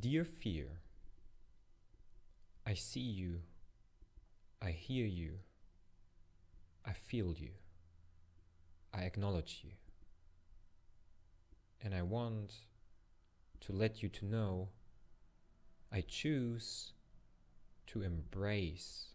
Dear fear, I see you, I hear you, I feel you, I acknowledge you, and I want to let you to know I choose to embrace.